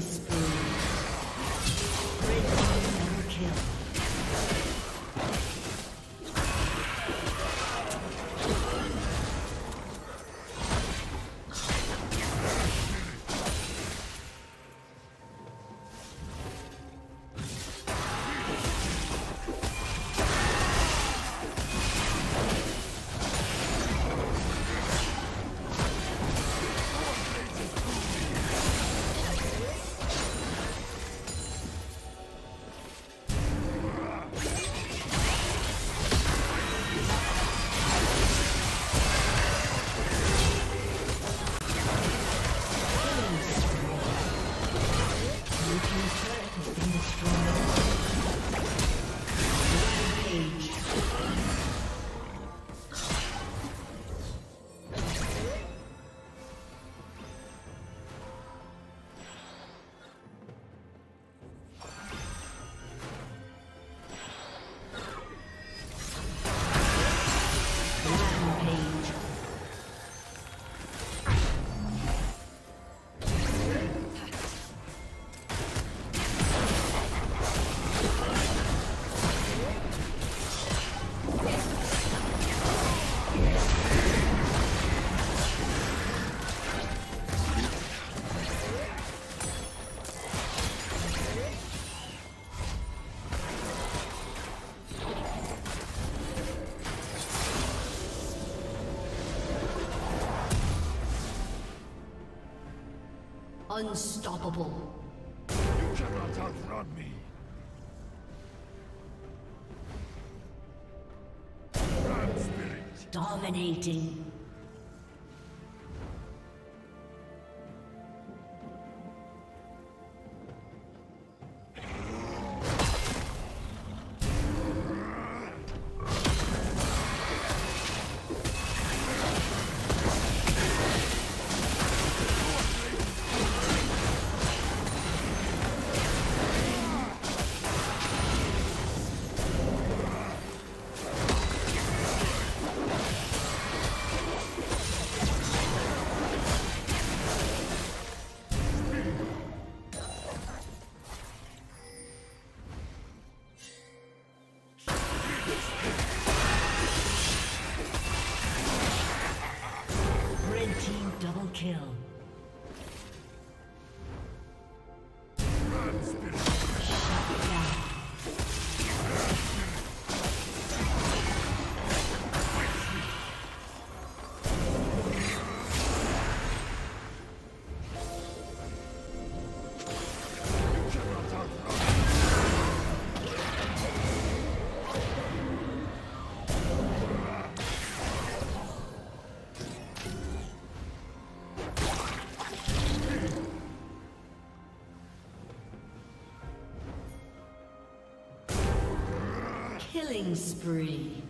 killing. Unstoppable. You cannot outrun me. Dominating. Killing spree.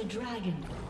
the dragon.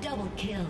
Double kill.